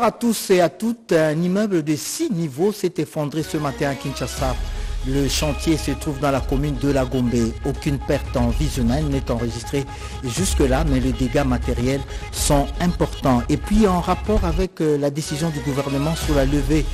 À tous et à toutes. Un immeuble de six niveaux s'est effondré ce matin à Kinshasa. Le chantier se trouve dans la commune de La Gombe. Aucune perte en vie n'est enregistrée jusque-là, mais les dégâts matériels sont importants. Et puis en rapport avec euh, la décision du gouvernement sur la levée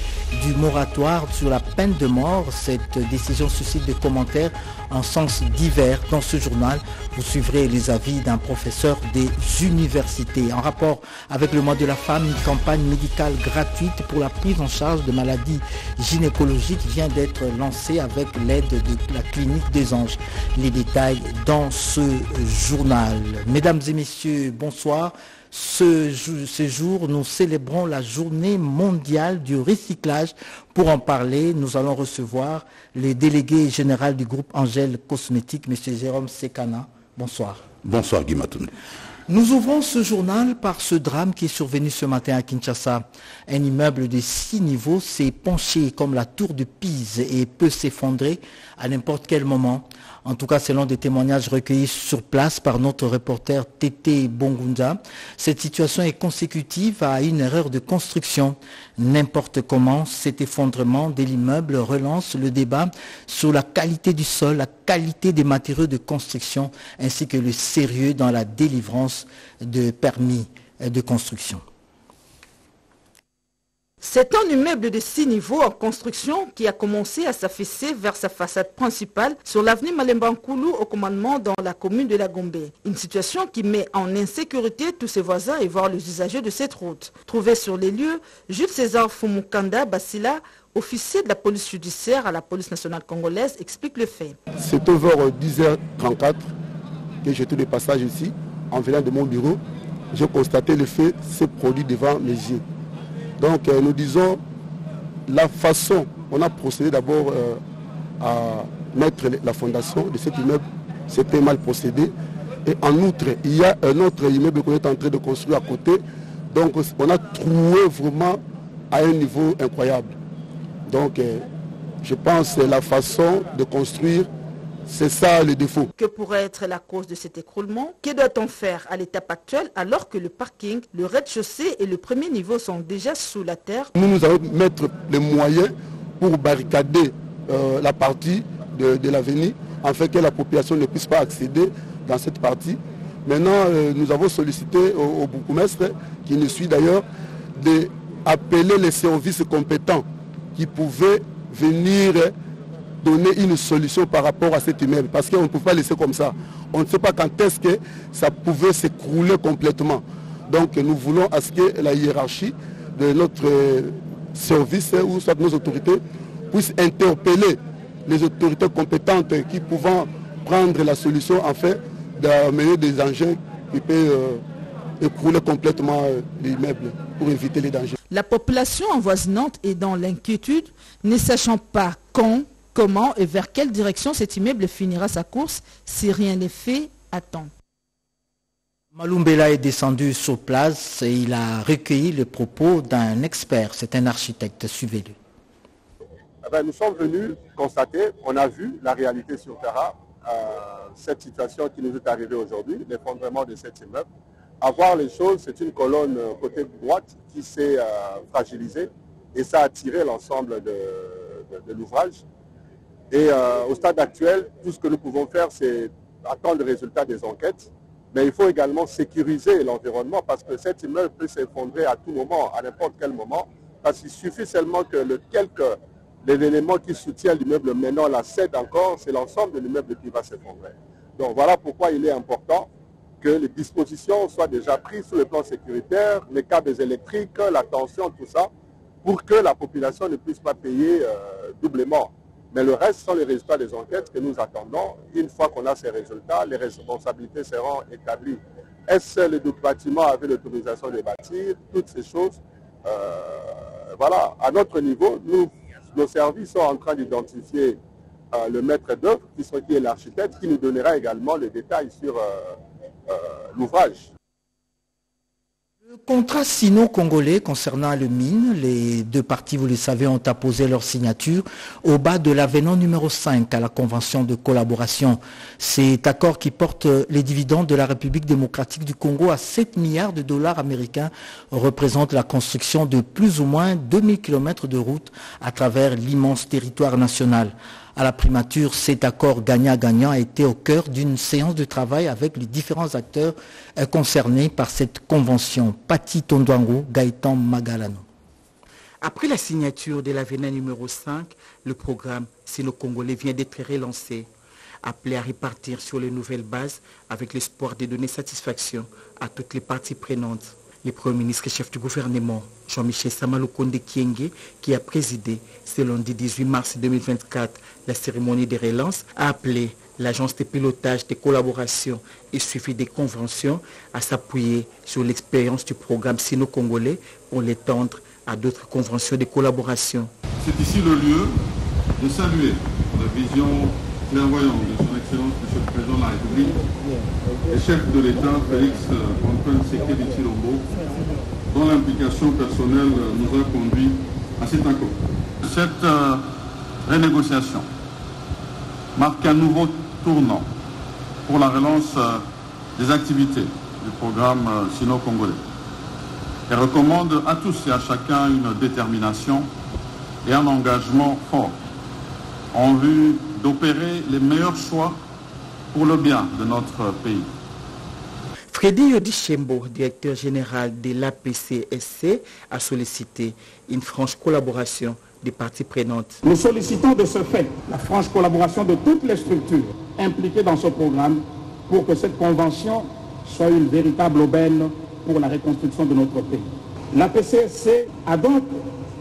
du moratoire sur la peine de mort, cette décision suscite des commentaires en sens divers dans ce journal. Vous suivrez les avis d'un professeur des universités. En rapport avec le mois de la femme, une campagne médicale gratuite pour la prise en charge de maladies gynécologiques vient d'être lancée avec l'aide de la clinique des anges. Les détails dans ce journal. Mesdames et messieurs, bonsoir. Ce, jour, nous célébrons la journée mondiale du recyclage. Pour en parler, nous allons recevoir le délégué général du groupe Angèle Cosmétique, M. Jérôme Sekana. Bonsoir. Bonsoir Guy. Nous ouvrons ce journal par ce drame qui est survenu ce matin à Kinshasa. Un immeuble de six niveaux s'est penché comme la tour de Pise et peut s'effondrer à n'importe quel moment. En tout cas, selon des témoignages recueillis sur place par notre reporter Tété Bongunda, cette situation est consécutive à une erreur de construction. N'importe comment, cet effondrement de l'immeuble relance le débat sur la qualité du sol, qualité des matériaux de construction, ainsi que le sérieux dans la délivrance de permis de construction. C'est un immeuble de six niveaux en construction qui a commencé à s'affaisser vers sa façade principale sur l'avenue Malembankoulou au commandement dans la commune de la Gombe. Une situation qui met en insécurité tous ses voisins et voire les usagers de cette route. Trouvé sur les lieux, Jules César Fumukanda Basila, officier de la police judiciaire à la police nationale congolaise, explique le fait. C'est vers 10h34 que j'étais de passage ici. En venant de mon bureau, j'ai constaté le fait se produit devant mes yeux. Donc euh, nous disons la façon, on a procédé d'abord euh, à mettre la fondation de cet immeuble, c'était mal procédé. Et en outre, il y a un autre immeuble qu'on est en train de construire à côté. Donc on a trouvé vraiment à un niveau incroyable. Donc euh, je pense que la façon de construire c'est ça le défaut. Que pourrait être la cause de cet écroulement? Que doit-on faire à l'étape actuelle alors que le parking, le rez-de-chaussée et le premier niveau sont déjà sous la terre? Nous, nous allons mettre les moyens pour barricader euh, la partie de, l'avenir afin que la population ne puisse pas accéder dans cette partie. Maintenant, euh, nous avons sollicité au, au bourgmestre, qui nous suit d'ailleurs, d'appeler les services compétents qui pouvaient venir donner une solution par rapport à cet immeuble. Parce qu'on ne peut pas laisser comme ça. On ne sait pas quand est-ce que ça pouvait s'écrouler complètement. Donc nous voulons à ce que la hiérarchie de notre service ou soit nos autorités puisse interpeller les autorités compétentes qui pouvant prendre la solution afin d'amener des engins qui peuvent euh, écrouler complètement euh, l'immeuble pour éviter les dangers. La population envoisinante est dans l'inquiétude, ne sachant pas quand Comment et vers quelle direction cet immeuble finira sa course si rien n'est fait à temps Malumbela est descendu sur place et il a recueilli le propos d'un expert, c'est un architecte, suivez-le. Eh ben, nous sommes venus constater, on a vu la réalité sur terrain, euh, cette situation qui nous est arrivée aujourd'hui, l'effondrement de cet immeuble. À voir les choses, c'est une colonne euh, côté droite qui s'est euh, fragilisée et ça a tiré l'ensemble de l'ouvrage. Et euh, au stade actuel, tout ce que nous pouvons faire, c'est attendre le résultat des enquêtes. Mais il faut également sécuriser l'environnement parce que cet immeuble peut s'effondrer à tout moment, à n'importe quel moment. Parce qu'il suffit seulement que le quelque, l'élément qui soutient l'immeuble maintenant la cède encore, c'est l'ensemble de l'immeuble qui va s'effondrer. Donc voilà pourquoi il est important que les dispositions soient déjà prises sur le plan sécuritaire, les câbles électriques, la tension, tout ça, pour que la population ne puisse pas payer euh, doublement. Mais le reste sont les résultats des enquêtes que nous attendons. Une fois qu'on a ces résultats, les responsabilités seront établies. Est-ce que le bâtiment avait l'autorisation de bâtir? Toutes ces choses. Euh, voilà, à notre niveau, nous, nos services sont en train d'identifier euh, le maître d'œuvre, qui, qui, est l'architecte, qui nous donnera également les détails sur l'ouvrage. Le contrat sino-congolais concernant le mine, les deux parties, vous le savez, ont apposé leur signature au bas de l'avenant numéro 5 à la convention de collaboration. Cet accord qui porte les dividendes de la République démocratique du Congo à 7 milliards de dollars américains représente la construction de plus ou moins 2000 km de route à travers l'immense territoire national à la primature, cet accord gagnant-gagnant a été au cœur d'une séance de travail avec les différents acteurs euh, concernés par cette convention. Pati Tondwango, Gaëtan Magalano. Après la signature de l'avenant numéro 5, le programme Sino-Congolais vient d'être relancé, appelé à repartir sur les nouvelles bases avec l'espoir de donner satisfaction à toutes les parties prenantes le Premier ministre et chef du gouvernement, Jean-Michel Samaloukonde Kienge, qui a présidé ce lundi 18 mars 2024 la cérémonie de relance, a appelé l'agence de pilotage de collaboration et suivi des conventions à s'appuyer sur l'expérience du programme sino-congolais pour l'étendre à d'autres conventions de collaboration. C'est ici le lieu de saluer la vision clairvoyante son Excellence M. le Président de la République et chef de l'État Félix Antoine Sekedi Chilombo, dont l'implication personnelle nous a conduit à cet accord. Cette euh, renégociation marque un nouveau tournant pour la relance euh, des activités du programme euh, sino-congolais et recommande à tous et à chacun une détermination et un engagement fort en vue d'opérer les meilleurs choix pour le bien de notre pays. Freddy Yodichembo, directeur général de l'APCSC, a sollicité une franche collaboration des parties prenantes. Nous sollicitons de ce fait la franche collaboration de toutes les structures impliquées dans ce programme pour que cette convention soit une véritable aubaine pour la reconstruction de notre pays. L'APCSC a donc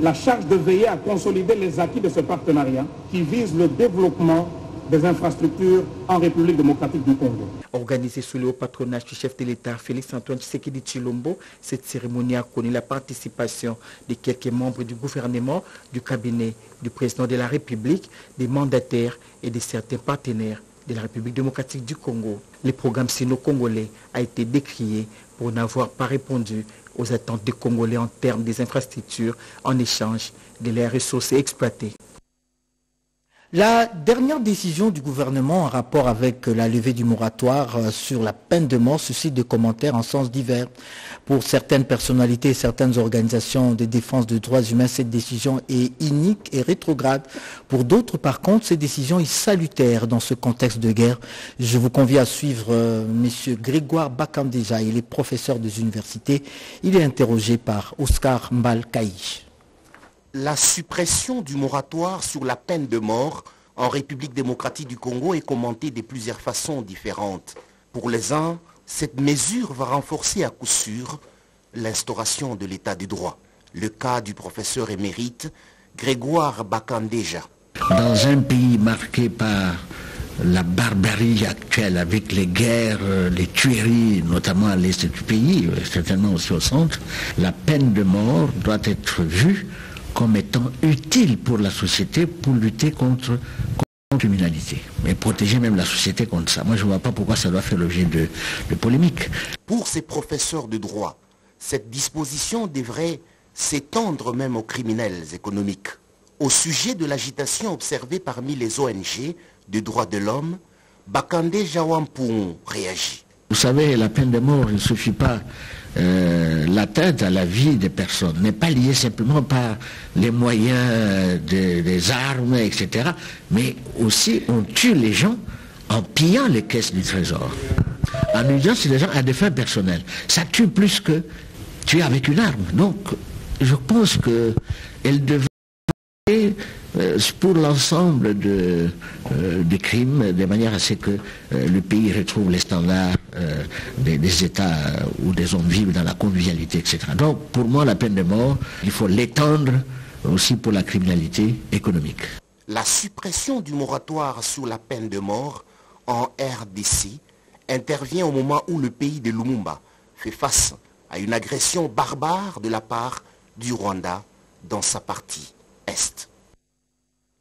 la charge de veiller à consolider les acquis de ce partenariat qui vise le développement des infrastructures en République démocratique du Congo. Organisée sous le haut patronage du chef de l'État Félix-Antoine Tshisekedi Chilombo, cette cérémonie a connu la participation de quelques membres du gouvernement, du cabinet du président de la République, des mandataires et de certains partenaires de la République démocratique du Congo. Le programme sino-congolais a été décrié pour n'avoir pas répondu aux attentes des Congolais en termes des infrastructures en échange de leurs ressources exploitées. La dernière décision du gouvernement en rapport avec la levée du moratoire euh, sur la peine de mort suscite des commentaires en sens divers. Pour certaines personnalités et certaines organisations de défense des droits humains, cette décision est inique et rétrograde. Pour d'autres, par contre, cette décision est salutaire dans ce contexte de guerre. Je vous convie à suivre euh, M. Grégoire Bakandeja, il est professeur des universités. Il est interrogé par Oscar Mbalkaï la suppression du moratoire sur la peine de mort en République démocratique du Congo est commentée de plusieurs façons différentes. Pour les uns, cette mesure va renforcer à coup sûr l'instauration de l'état de droit. Le cas du professeur émérite Grégoire Bakandeja. Dans un pays marqué par la barbarie actuelle avec les guerres, les tueries, notamment à l'est du pays, certainement aussi au centre, la peine de mort doit être vue comme étant utile pour la société pour lutter contre, la criminalité, mais protéger même la société contre ça. Moi, je ne vois pas pourquoi ça doit faire l'objet de, de polémiques. Pour ces professeurs de droit, cette disposition devrait s'étendre même aux criminels économiques. Au sujet de l'agitation observée parmi les ONG de droits de l'homme, Bakande Jawampung réagit. Vous savez, la peine de mort, ne suffit pas euh, l'atteinte à la vie des personnes n'est pas liée simplement par les moyens des armes, etc. Mais aussi on tue les gens en pillant les caisses du trésor. En utilisant ces gens à des fins personnelles. Ça tue plus que tuer avec une arme. Donc je pense qu'elle devrait euh, pour l'ensemble euh, des crimes, de manière à ce que euh, le pays retrouve les standards des, États où des hommes vivent dans la convivialité, etc. Donc, pour moi, la peine de mort, il faut l'étendre aussi pour la criminalité économique. La suppression du moratoire sur la peine de mort en RDC intervient au moment où le pays de Lumumba fait face à une agression barbare de la part du Rwanda dans sa partie Est.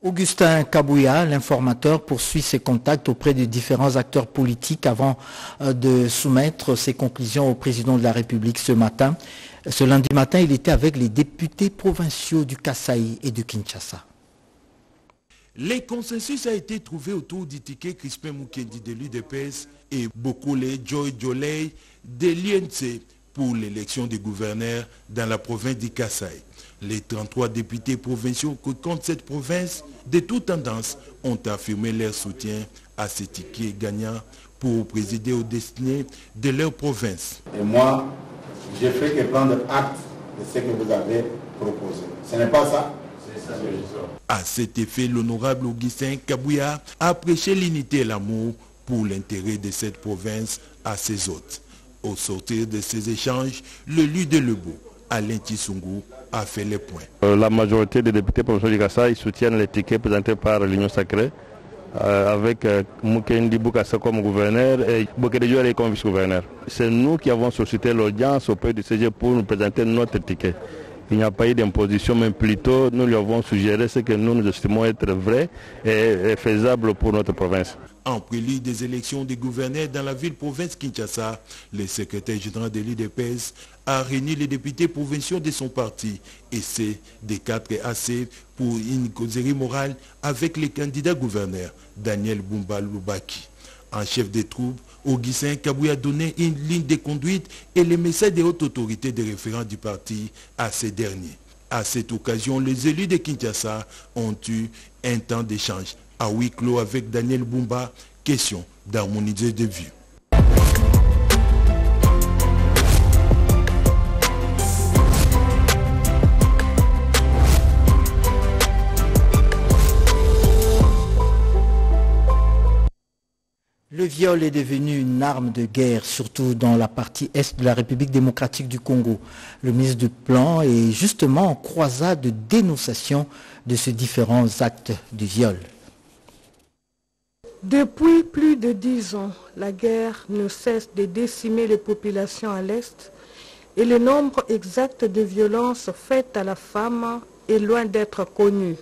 Augustin Kabouya, l'informateur, poursuit ses contacts auprès de différents acteurs politiques avant euh, de soumettre ses conclusions au président de la République ce matin. Ce lundi matin, il était avec les députés provinciaux du Kasaï et du Kinshasa. Le consensus a été trouvé autour d'Itike Crispin Mukendi de l'UDPS et Bokole Joy Jolei de l'INC pour l'élection des gouverneurs dans la province du Kasaï. Les 33 députés provinciaux que compte cette province, de toutes tendances, ont affirmé leur soutien à ces tickets gagnants pour présider aux destinées de leur province. Et moi, j'ai fait que prendre acte de ce que vous avez proposé. Ce n'est pas ça À cet effet, l'honorable Augustin Kabouya a prêché l'unité et l'amour pour l'intérêt de cette province à ses hôtes. Au sortir de ces échanges, le lieu de Lebo, Alain Tissungu, Euh, la majorité des députés provinciaux du Kassai soutiennent les tickets présentés par l'Union sacrée euh, avec euh, Mukendi Boukassa comme gouverneur et Bokedejo comme vice-gouverneur. C'est nous qui avons sollicité l'audience auprès du CG pour nous présenter notre ticket. Il n'y a pas eu d'imposition, mais plutôt nous lui avons suggéré ce que nous nous estimons être vrai et faisable pour notre province. En prélude des élections des gouverneurs dans la ville-province Kinshasa, le secrétaire général de l'IDPS a réuni les députés provinciaux de son parti et c'est des quatre AC pour une causerie morale avec les candidats gouverneurs Daniel Bumba Lubaki. En chef des troupes, Augustin Kabouy a donné une ligne de conduite et les messages des hautes autorités de référents du parti à ces derniers. À cette occasion, les élus de Kinshasa ont eu un temps d'échange à huis clos avec Daniel Bumba, question d'harmoniser de vues. Le viol est devenu une arme de guerre, surtout dans la partie est de la République démocratique du Congo. Le ministre du Plan est justement en croisade de dénonciation de ces différents actes de viol. Depuis plus de dix ans, la guerre ne cesse de décimer les populations à l'Est et le nombre exact de violences faites à la femme est loin d'être connu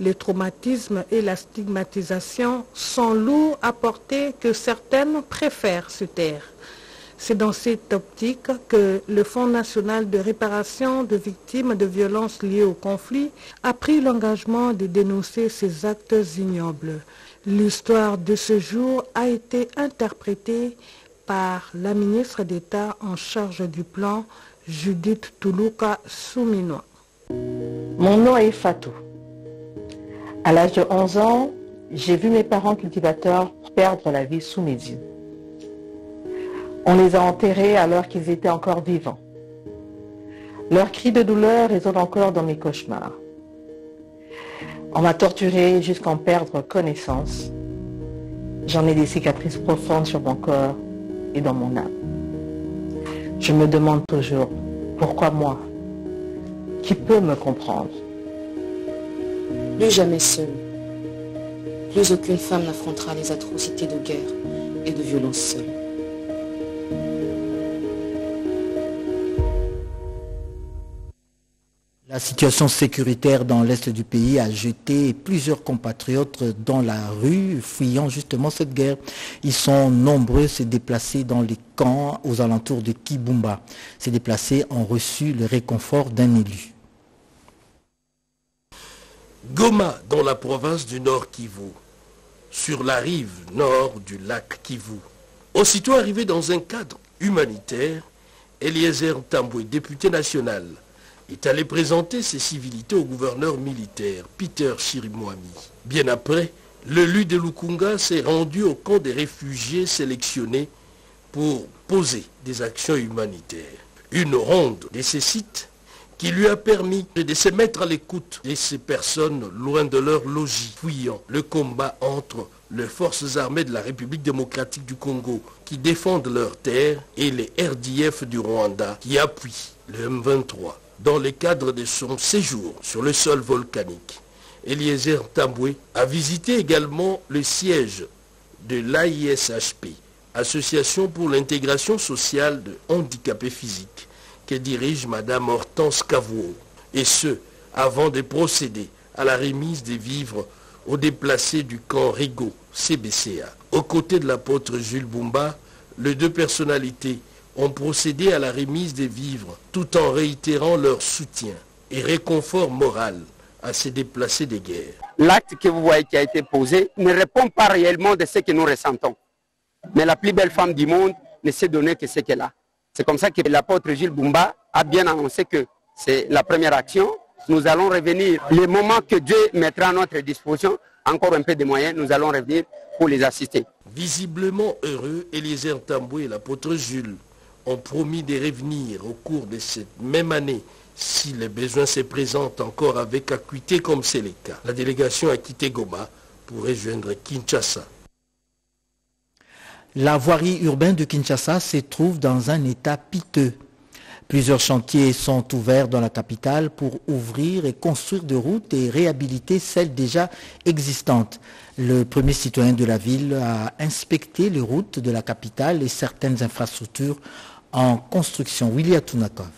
les traumatismes et la stigmatisation sont lourds à porter que certaines préfèrent se taire. C'est dans cette optique que le Fonds national de réparation de victimes de violences liées au conflit a pris l'engagement de dénoncer ces actes ignobles. L'histoire de ce jour a été interprétée par la ministre d'État en charge du plan, Judith Toulouka Souminois. Mon nom est Fatou. À l'âge de 11 ans, j'ai vu mes parents cultivateurs perdre la vie sous mes yeux. On les a enterrés alors qu'ils étaient encore vivants. Leurs cris de douleur résonnent encore dans mes cauchemars. On m'a torturé jusqu'à en perdre connaissance. J'en ai des cicatrices profondes sur mon corps et dans mon âme. Je me demande toujours, pourquoi moi? Qui peut me comprendre? Plus jamais seule. Plus aucune femme n'affrontera les atrocités de guerre et de violence seule. La situation sécuritaire dans l'est du pays a jeté plusieurs compatriotes dans la rue, fuyant justement cette guerre. Ils sont nombreux se déplacer dans les camps aux alentours de Kibumba. Ces déplacés ont reçu le réconfort d'un élu. Goma, dans la province du Nord Kivu, sur la rive nord du lac Kivu. Aussitôt arrivé dans un cadre humanitaire, Eliezer Tamboué, député national, est allé présenter ses civilités au gouverneur militaire, Peter Chirimwami. Bien après, le Lu de Lukunga s'est rendu au camp des réfugiés sélectionnés pour poser des actions humanitaires. Une ronde de ces sites qui lui a permis de se mettre à l'écoute de ces personnes loin de leur logis, fuyant le combat entre les forces armées de la République démocratique du Congo qui défendent leurs terres et les RDF du Rwanda qui appuient le M23 dans le cadre de son séjour sur le sol volcanique. Eliezer Tamboué a visité également le siège de l'AISHP, Association pour l'intégration sociale de handicapés physiques que dirige Madame Hortense Cavouot, et ce, avant de procéder à la remise des vivres aux déplacés du camp Rigaud, CBCA. Aux côtés de l'apôtre Jules Bumba, les deux personnalités ont procédé à la remise des vivres tout en réitérant leur soutien et réconfort moral à ces déplacés des guerres. L'acte que vous voyez qui a été posé ne répond pas réellement de ce que nous ressentons. Mais la plus belle femme du monde ne sait donner que ce qu'elle a. C'est comme ça que l'apôtre Gilles Bumba a bien annoncé que c'est la première action. Nous allons revenir. Le moment que Dieu mettra à notre disposition encore un peu de moyens, nous allons revenir pour les assister. Visiblement heureux, Eliezer Tambou et l'apôtre Jules ont promis de revenir au cours de cette même année si les besoins se présentent encore avec acuité comme c'est le cas. La délégation a quitté Goma pour rejoindre Kinshasa. La voirie urbaine de Kinshasa se trouve dans un état piteux. Plusieurs chantiers sont ouverts dans la capitale pour ouvrir et construire des routes et réhabiliter celles déjà existantes. Le premier citoyen de la ville a inspecté les routes de la capitale et certaines infrastructures en construction. William Tunakov.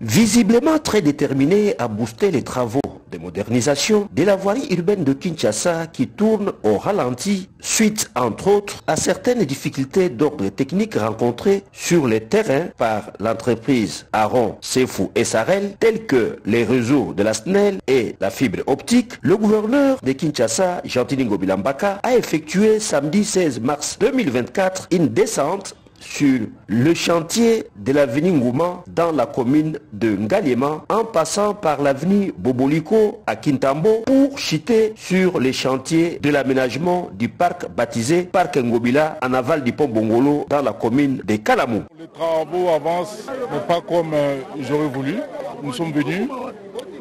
Visiblement très déterminé à booster les travaux de modernisation de la voirie urbaine de Kinshasa qui tourne au ralenti suite entre autres à certaines difficultés d'ordre technique rencontrées sur le terrain par l'entreprise Aaron, Sefou et Sarel tels que les réseaux de la SNEL et la fibre optique, le gouverneur de Kinshasa, Jean-Tiningo Bilambaka, a effectué samedi 16 mars 2024 une descente sur le chantier de l'avenue Ngouma dans la commune de Ngaliema en passant par l'avenue Boboliko à Kintambo pour chuter sur les chantiers de l'aménagement du parc baptisé Parc Ngobila en aval du pont Bongolo dans la commune de Kalamou. Les travaux avancent, mais pas comme euh, j'aurais voulu. Nous sommes venus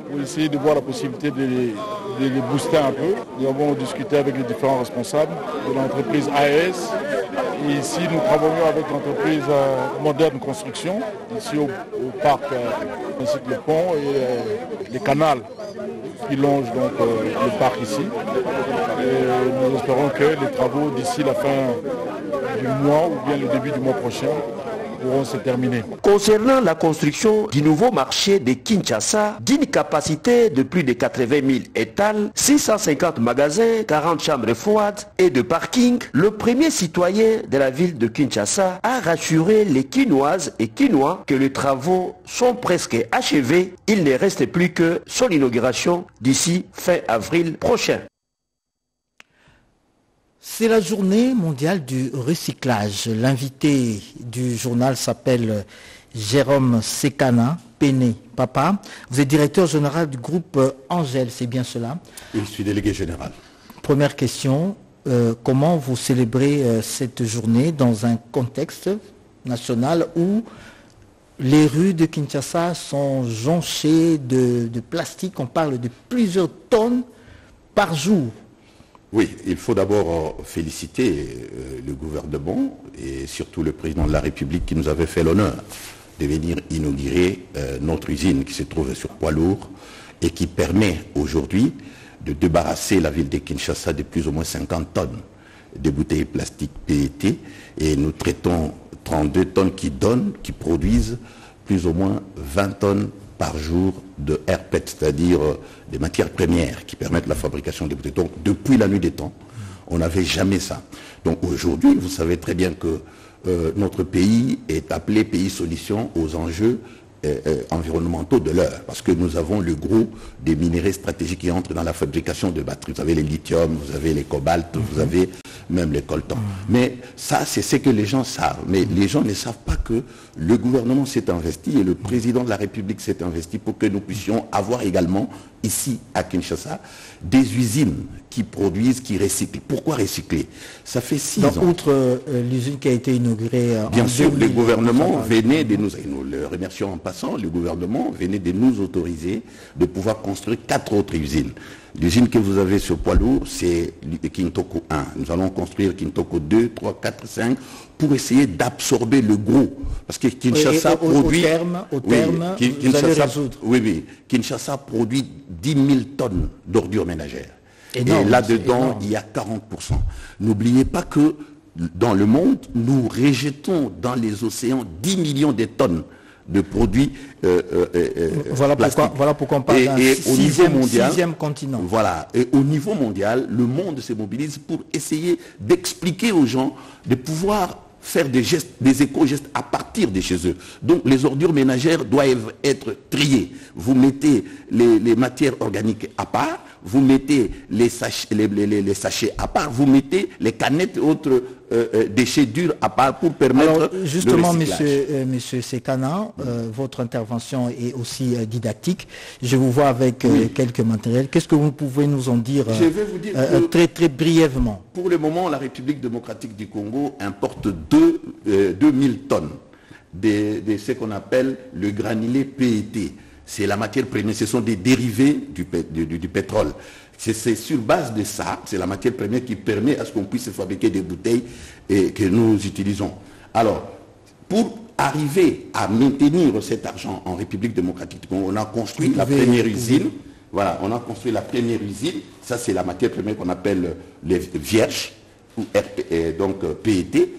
pour essayer de voir la possibilité de les, de les booster un peu. Nous avons discuté avec les différents responsables de l'entreprise AES. Ici, nous travaillons avec l'entreprise euh, Moderne Construction, ici au, parc, euh, ainsi que le pont et euh, les canals qui longent donc le parc ici. Et nous espérons que les travaux d'ici la fin du mois ou bien le début du mois prochain Concernant la construction du nouveau marché de Kinshasa, d'une capacité de plus de 80 000 étals, 650 magasins, 40 chambres froides et de parking, le premier citoyen de la ville de Kinshasa a rassuré les Quinoises et Quinois que les travaux sont presque achevés. Il ne reste plus que son inauguration d'ici fin avril prochain. C'est la journée mondiale du recyclage. L'invité du journal s'appelle Jérôme Sekana, Péné Papa. Vous êtes directeur général du groupe Angèle, c'est bien cela? Je suis délégué général. Première question, euh, comment vous célébrez euh, cette journée dans un contexte national où les rues de Kinshasa sont jonchées de, de plastique? On parle de plusieurs tonnes par jour. Oui, il faut d'abord féliciter euh, le gouvernement et surtout le président de la République qui nous avait fait l'honneur de venir inaugurer euh, notre usine qui se trouve sur poids lourd et qui permet aujourd'hui de débarrasser la ville de Kinshasa de plus ou moins 50 tonnes de bouteilles plastiques PET et nous traitons 32 tonnes qui donnent, qui produisent plus ou moins 20 tonnes par jour de RPET, c'est-à-dire euh, des matières premières qui permettent la fabrication des bouteilles. Donc depuis la nuit des temps, on n'avait jamais ça. Donc aujourd'hui, vous savez très bien que euh, notre pays est appelé pays solution aux enjeux euh, euh, environnementaux de l'heure, parce que nous avons le gros des minéraux stratégiques qui entrent dans la fabrication de batteries. Vous avez les lithium, vous avez les cobalt, vous avez même les coltans. Mais ça, c'est ce que les gens savent. Mais les gens ne savent pas que le gouvernement s'est investi et le président de la République s'est investi pour que nous puissions avoir également ici à Kinshasa des usines qui produisent, qui recyclent. Pourquoi recycler? Ça fait six Donc, ans. outre euh, l'usine qui a été inaugurée euh, Bien en sûr, le 2000, gouvernement venait de nous, et nous le remercions en passant, le gouvernement venait de nous autoriser de pouvoir construire quatre autres usines. L'usine que vous avez sur poids lourd, c'est le Kintoko 1. Nous allons construire Kintoko 2, 3, 4, 5 pour essayer d'absorber le gros. Parce que Kinshasa et au- au produit... terme- au Oui, terme, Kin- vous allez Kinshasa- résoudre. Oui, oui. Kinshasa produit 10 000 tonnes d'ordures ménagères. Énorme, et là-dedans, il y a 40%. N'oubliez pas que dans le monde, nous rejetons dans les océans 10 millions de tonnes de produits. euh, euh, euh, Voilà pourquoi, plastiques. voilà pourquoi on parle Et- et au niveau sixième, mondial, sixième continent. voilà. Et au niveau mondial, le monde se mobilise pour essayer d'expliquer aux gens de pouvoir faire des gestes, des éco-gestes à partir de chez eux. Donc les ordures ménagères doivent être triées. Vous mettez les, les matières organiques à part, vous mettez les sachets, les, les- les- les sachets à part, vous mettez les canettes et autres euh, euh, déchets durs à part pour permettre Alors, justement, le recyclage. monsieur, euh, monsieur Sekana, euh, votre intervention est aussi didactique. Je vous vois avec quelques matériels. Qu'est-ce que vous pouvez nous en dire, Je vais vous dire que- très très brièvement? Pour le moment, la République démocratique du Congo importe deux, euh, 2000 tonnes de, de ce qu'on appelle le granulé PET. C'est la matière première, ce sont des dérivés du, pé- du- du- du pétrole. C'est sur base de ça, c'est la matière première qui permet à ce qu'on puisse fabriquer des bouteilles et que nous utilisons. Alors, pour arriver à maintenir cet argent en République démocratique du Congo, on a construit la première usine. Voilà, on a construit la première usine. Ça, c'est la matière première qu'on appelle les vierges, ou RP, donc euh, PET.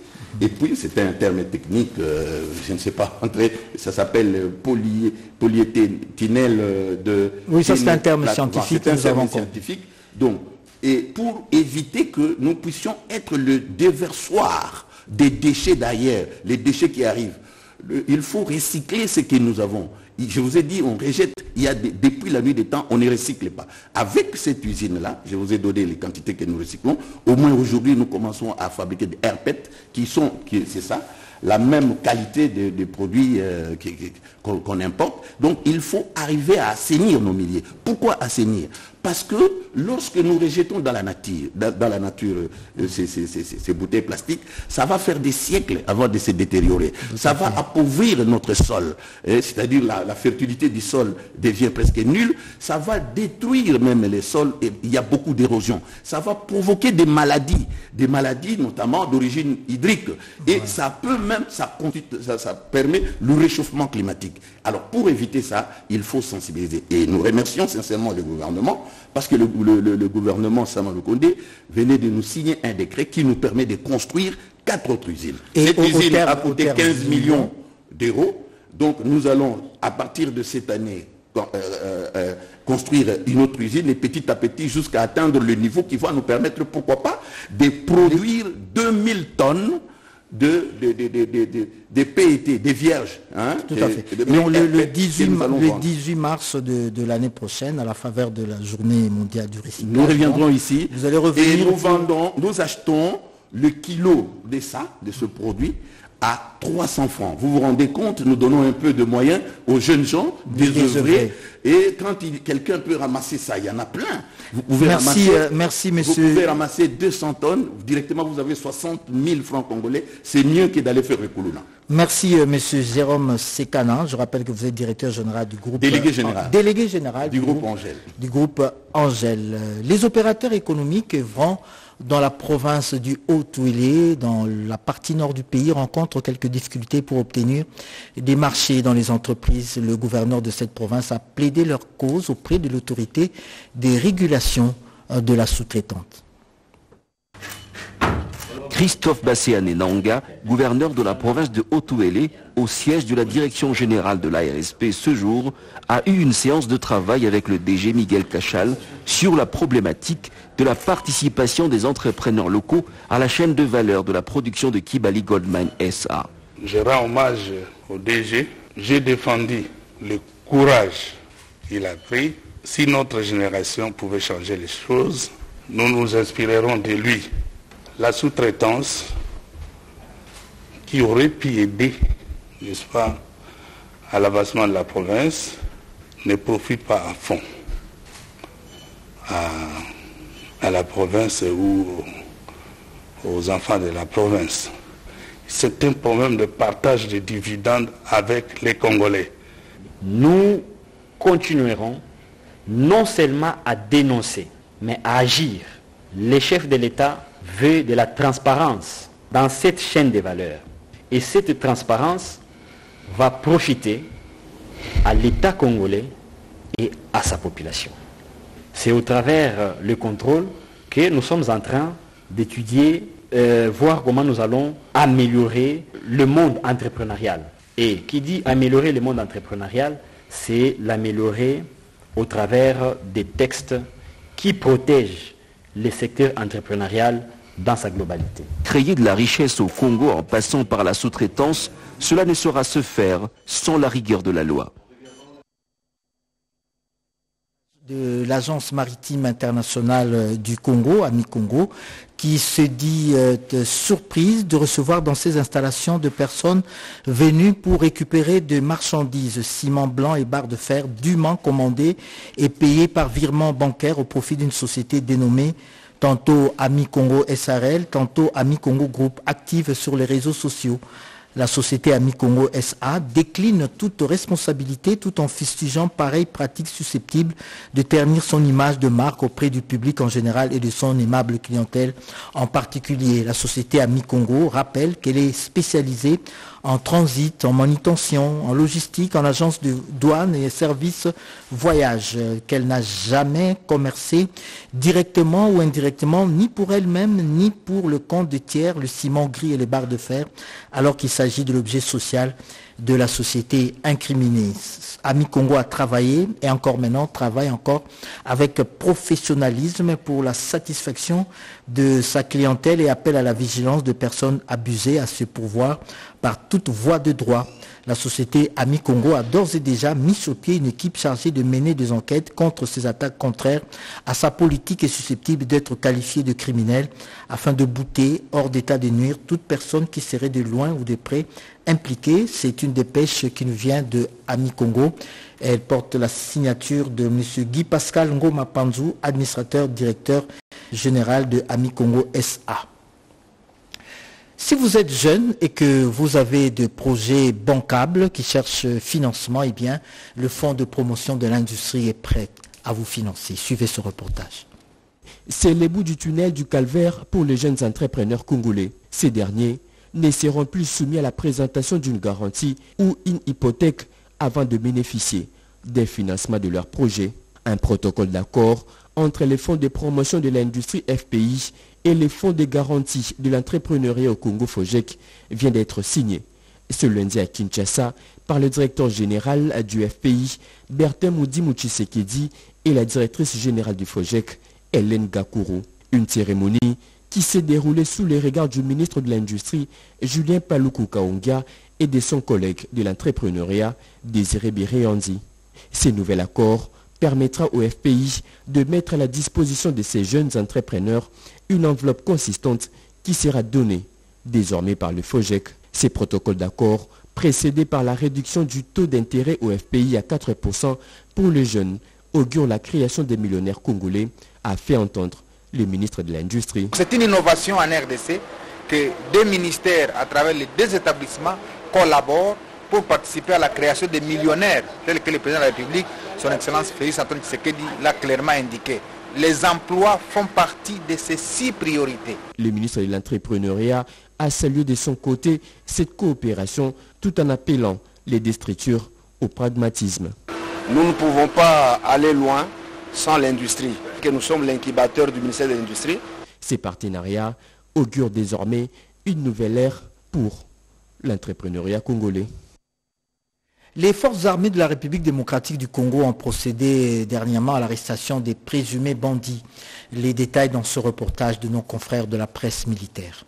Et puis, c'est un terme technique, euh, je ne sais pas rentrer, ça s'appelle euh, poly, euh, de... Oui, ça, c'est un terme scientifique C'est un terme scientifique. Donc, et pour éviter que nous puissions être le déversoir des déchets d'ailleurs, les déchets qui arrivent, il faut recycler ce que nous avons. Je vous ai dit, on rejette, il y a depuis la nuit des temps, on ne recycle pas. Avec cette usine-là, je vous ai donné les quantités que nous recyclons, au moins aujourd'hui, nous commençons à fabriquer des RPET qui sont, qui- c'est ça, la même qualité de- des produits euh, qu'on importe. Donc il faut arriver à assainir nos milliers. Pourquoi assainir? Parce que lorsque nous rejetons dans la nature, dans, dans la nature euh, ces, ces- ces- ces- ces bouteilles plastiques, ça va faire des siècles avant de se détériorer. Ça va appauvrir notre sol. Eh, C'est-à-dire la, la fertilité du sol devient presque nulle. Ça va détruire même les sols. Et il y a beaucoup d'érosion. Ça va provoquer des maladies, des maladies notamment d'origine hydrique. Et ça peut même, ça, constitu- ça, ça permet le réchauffement climatique. Alors pour éviter ça, il faut sensibiliser. Et nous remercions sincèrement le gouvernement parce que le, le- le- le gouvernement Samuel Condé venait de nous signer un décret qui nous permet de construire quatre autres usines. Et Cette au- au usine terme- a coûté terme 15 du millions d'euros. Donc nous allons, à partir de cette année, euh, euh, euh, construire une autre usine et petit à petit jusqu'à atteindre le niveau qui va nous permettre, pourquoi pas, de produire 2000 tonnes de, de, PET, des vierges. hein, Tout à et- fait. et Et le, le que 18, nous allons le vendre. 18 mars de, de l'année prochaine, à la faveur de la journée mondiale du recyclage. Nous reviendrons ici Vous allez et revenir. nous vendons, nous achetons le kilo de ça, de ce produit, à 300 francs. Vous vous rendez compte, nous donnons un peu de moyens aux jeunes gens, des Désœuvrés. Et quand quelqu'un peut ramasser ça, il y en a plein. Vous pouvez Merci, ramasser, euh, merci, monsieur. Vous pouvez ramasser 200 tonnes, directement vous avez 60 000 francs congolais. C'est mieux que d'aller faire le Koulouna. Merci, euh, monsieur Jérôme Sekana. Je rappelle que vous êtes directeur général du groupe. Délégué euh, général. délégué général Du groupe Angèle. Du groupe Angèle. Euh, Les opérateurs économiques œuvrant dans la province du Haut-Touélé, dans la partie nord du pays, rencontrent quelques difficultés pour obtenir des marchés dans les entreprises. Le gouverneur de cette province a plaidé leur cause auprès de l'autorité des régulations euh, de la sous-traitante. Christophe Basséane Nanga, gouverneur de la province de Haut-Touélé, au siège de la direction générale de l'ARSP ce jour, a eu une séance de travail avec le DG Miguel Cachal sur la problématique de la participation des entrepreneurs locaux à la chaîne de valeur de la production de Kibali Goldmine SA. Je rends hommage au DG. J'ai défendu le courage qu'il a pris. Si notre génération pouvait changer les choses, nous nous inspirerons de lui. La sous-traitance qui aurait pu aider, n'est-ce pas, à l'avancement de la province, ne profite pas à fond à, à la province ou aux enfants de la province. C'est un problème de partage de dividendes avec les Congolais. Nous continuerons non seulement à dénoncer, mais à agir. Les chefs de l'État veulent de la transparence dans cette chaîne de valeur. Et cette transparence va profiter à l'État congolais et à sa population. C'est au travers euh, le contrôle que nous sommes en train d'étudier, euh, voir comment nous allons améliorer le monde entrepreneurial. Et qui dit améliorer le monde entrepreneurial, c'est l'améliorer au travers des textes qui protègent le secteur entrepreneurial dans sa globalité. Créer de la richesse au Congo en passant par la sous-traitance, cela ne saura se faire sans la rigueur de la loi. De l'Agence maritime internationale du Congo, Ami Congo, qui se dit euh, surprise de recevoir dans ses installations de personnes venues pour récupérer des marchandises, ciment blanc et barres de fer dûment commandées et payées par virement bancaire au profit d'une société dénommée tantôt Ami Congo SRL, tantôt Ami Congo Group, active sur les réseaux sociaux. La société Ami Congo SA décline toute responsabilité tout en fustigeant pareille pratique susceptible de ternir son image de marque auprès du public en général et de son aimable clientèle en particulier. La société Ami Congo rappelle qu'elle est spécialisée en transit, en manutention, en logistique, en agence de douane et services voyage, euh, qu'elle n'a jamais commercé directement ou indirectement, ni pour elle-même, ni pour le compte de tiers, le ciment gris et les barres de fer, alors qu'il s'agit de l'objet social de la société incriminée. Ami Congo a travaillé et encore maintenant travaille encore avec professionnalisme pour la satisfaction de sa clientèle et appelle à la vigilance de personnes abusées à se pourvoir par toute voie de droit. La société Ami Congo a d'ores et déjà mis sur pied une équipe chargée de mener des enquêtes contre ces attaques contraires à sa politique et susceptible d'être qualifiée de criminelle afin de bouter hors d'état de nuire toute personne qui serait de loin ou de près impliquée. C'est une dépêche qui nous vient de Ami Congo. Elle porte la signature de M. Guy Pascal Ngoma Panzou, administrateur directeur général de Ami Congo SA. Si vous êtes jeune et que vous avez des projets bancables qui cherchent financement, eh le Fonds de promotion de l'industrie est prêt à vous financer. Suivez ce reportage. C'est le bout du tunnel du calvaire pour les jeunes entrepreneurs congolais. Ces derniers ne seront plus soumis à la présentation d'une garantie ou une hypothèque avant de bénéficier des financements de leurs projets. Un protocole d'accord entre les fonds de promotion de l'industrie FPI et les fonds de garantie de l'entrepreneuriat au Congo FOGEC vient d'être signé ce lundi à Kinshasa par le directeur général du FPI, Bertin Moudi Mouchisekedi, et la directrice générale du FOGEC, Hélène Gakuru. Une cérémonie qui s'est déroulée sous les regards du ministre de l'Industrie, Julien Paluku Kaonga, et de son collègue de l'entrepreneuriat, Désiré Biréandi. Ces nouvel accord permettra au FPI de mettre à la disposition de ces jeunes entrepreneurs une enveloppe consistante qui sera donnée désormais par le FOGEC. Ces protocoles d'accord, précédés par la réduction du taux d'intérêt au FPI à 4% pour les jeunes, augurent la création des millionnaires congolais, a fait entendre le ministre de l'Industrie. C'est une innovation en RDC que deux ministères, à travers les deux établissements, collaborent pour participer à la création des millionnaires, tel que le président de la République, son Excellence Félix Antoine Tshisekedi, l'a clairement indiqué. Les emplois font partie de ces six priorités. Le ministre de l'Entrepreneuriat a salué de son côté cette coopération tout en appelant les districtures au pragmatisme. Nous ne pouvons pas aller loin sans l'industrie, que nous sommes l'incubateur du ministère de l'Industrie. Ces partenariats augurent désormais une nouvelle ère pour l'entrepreneuriat congolais. Les forces armées de la République démocratique du Congo ont procédé dernièrement à l'arrestation des présumés bandits. Les détails dans ce reportage de nos confrères de la presse militaire.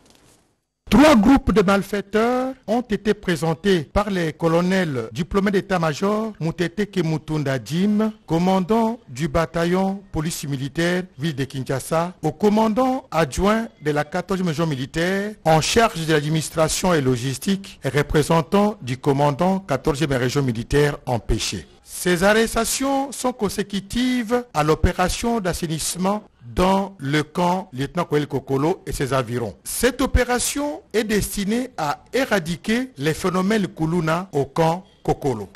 Trois groupes de malfaiteurs ont été présentés par les colonels diplômés d'état-major Moutete Kemutunda Jim, commandant du bataillon police militaire ville de Kinshasa, au commandant adjoint de la 14e région militaire en charge de l'administration et logistique et représentant du commandant 14e région militaire empêché. Ces arrestations sont consécutives à l'opération d'assainissement dans le camp lieutenant-colonel Kokolo et ses environs. Cette opération est destinée à éradiquer les phénomènes Kuluna au camp Kokolo.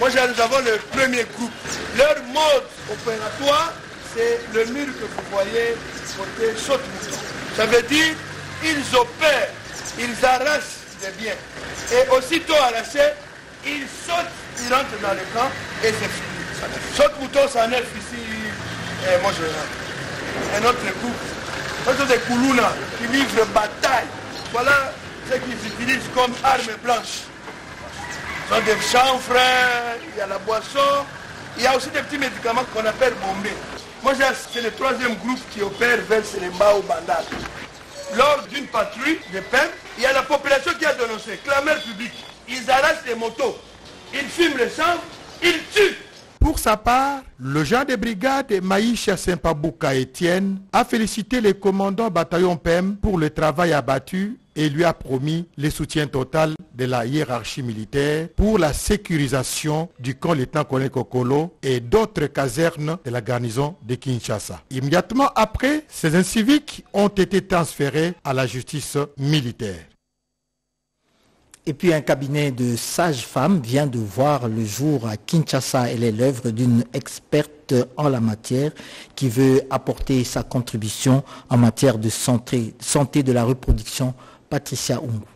Moi, nous avons le premier groupe. Leur mode opératoire, c'est le mur que vous voyez côté saute Ça veut dire ils opèrent, ils arrachent des biens. Et aussitôt arrachés, ils sautent, ils rentrent dans le camp et c'est fini. Saute mouton, ça neuf ici. Moi, je rentre un autre groupe. Ce sont des Koulouna qui livrent bataille. Voilà ce qu'ils utilisent comme arme blanche. Ils ont des chanfres, il y a la boisson, il y a aussi des petits médicaments qu'on appelle bombés. Moi, c'est le troisième groupe qui opère vers Selemba au Bandal. Lors d'une patrouille de peine, il y a la population qui a dénoncé, clameur publique. Ils arrachent les motos, ils fument le sang, ils tuent. Pour sa part, le genre de brigade Maïcha Sempabouka Etienne a félicité les commandants bataillon PEM pour le travail abattu et lui a promis le soutien total de la hiérarchie militaire pour la sécurisation du camp lieutenant-colonel Kokolo et d'autres casernes de la garnison de Kinshasa. Immédiatement après, ces inciviques ont été transférés à la justice militaire. Et puis un cabinet de sages-femmes vient de voir le jour à Kinshasa. Elle est l'œuvre d'une experte en la matière qui veut apporter sa contribution en matière de santé, de la reproduction. Patricia Ungu.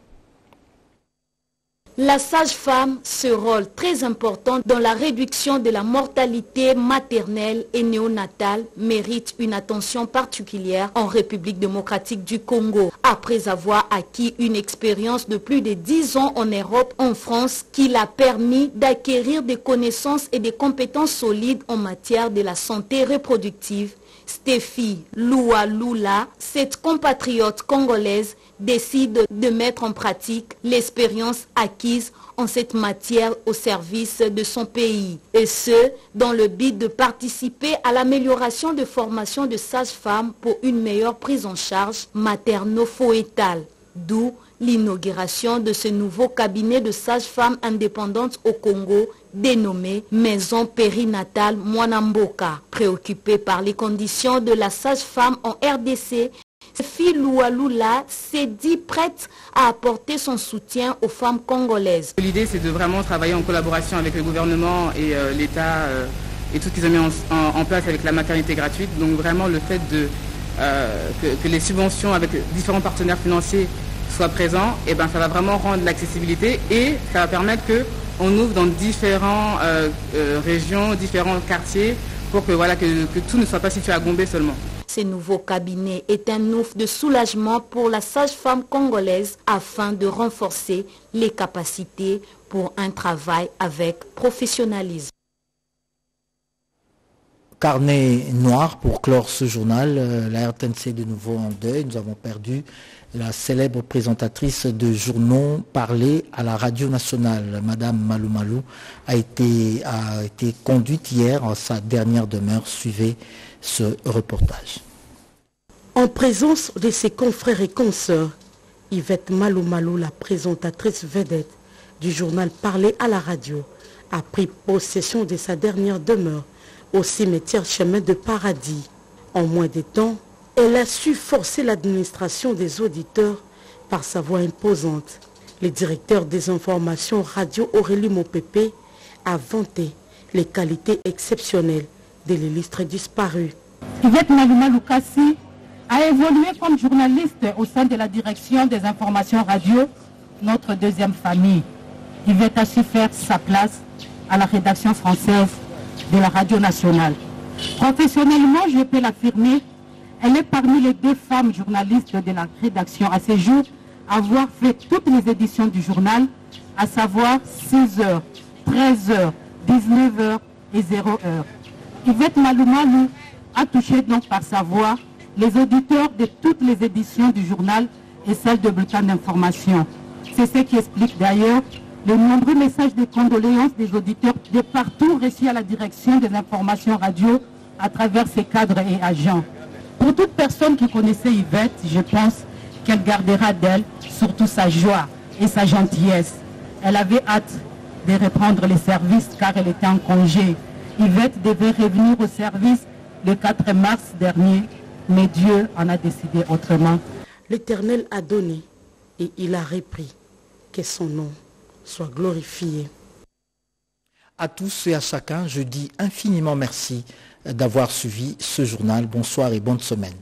La sage-femme, ce rôle très important dans la réduction de la mortalité maternelle et néonatale, mérite une attention particulière en République démocratique du Congo. Après avoir acquis une expérience de plus de 10 ans en Europe, en France, qui l'a permis d'acquérir des connaissances et des compétences solides en matière de la santé reproductive, Stéphie Lula, cette compatriote congolaise, décide de mettre en pratique l'expérience acquise en cette matière au service de son pays. Et ce, dans le but de participer à l'amélioration de formation de sages-femmes pour une meilleure prise en charge materno-foétale. D'où l'inauguration de ce nouveau cabinet de sages-femmes indépendantes au Congo dénommé Maison périnatale Mwanamboka. Préoccupée par les conditions de la sage-femme en RDC, Sophie s'est dit prête à apporter son soutien aux femmes congolaises. L'idée, c'est de vraiment travailler en collaboration avec le gouvernement et euh, l'État euh, et tout ce qu'ils ont mis en, place avec la maternité gratuite. Donc vraiment le fait euh, que, les subventions avec différents partenaires financiers soient présents, et eh ben, ça va vraiment rendre l'accessibilité et ça va permettre qu'on ouvre dans différentes régions, différents quartiers pour que tout ne soit pas situé à Gombe seulement. Ce nouveau cabinet est un ouf de soulagement pour la sage-femme congolaise afin de renforcer les capacités pour un travail avec professionnalisme. Carnet noir pour clore ce journal. Euh, la RTNC de nouveau en deuil. Nous avons perdu la célèbre présentatrice de journaux parlés à la radio nationale. Madame Malou Malou a été, a été conduite hier en sa dernière demeure. Suivez ce reportage. En présence de ses confrères et consoeurs, Yvette Malou Malou, la présentatrice vedette du journal Parler à la radio, a pris possession de sa dernière demeure au cimetière chemin de Paradis. En moins de temps, elle a su forcer l'administration des auditeurs par sa voix imposante. Le directeur des informations radio Aurélie Mopépé a vanté les qualités exceptionnelles de l'illustre disparu. Yvette Maluma Lukassi a évolué comme journaliste au sein de la direction des informations radio, notre deuxième famille. Yvette a su faire sa place à la rédaction française de la radio nationale. Professionnellement, je peux l'affirmer, elle est parmi les deux femmes journalistes de la rédaction à ce jour à avoir fait toutes les éditions du journal, à savoir 6h, 13h, 19h et 0h. Yvette Maloumalou a touché donc par sa voix les auditeurs de toutes les éditions du journal et celles de bulletin d'information. C'est ce qui explique d'ailleurs les nombreux messages de condoléances des auditeurs de partout reçus à la direction des informations radio à travers ses cadres et agents. Pour toute personne qui connaissait Yvette, je pense qu'elle gardera d'elle surtout sa joie et sa gentillesse. Elle avait hâte de reprendre les services car elle était en congé Yvette devait revenir au service le 4 mars dernier, mais Dieu en a décidé autrement. L'Éternel a donné et il a repris. Que son nom soit glorifié. À tous et à chacun, je dis infiniment merci d'avoir suivi ce journal. Bonsoir et bonne semaine.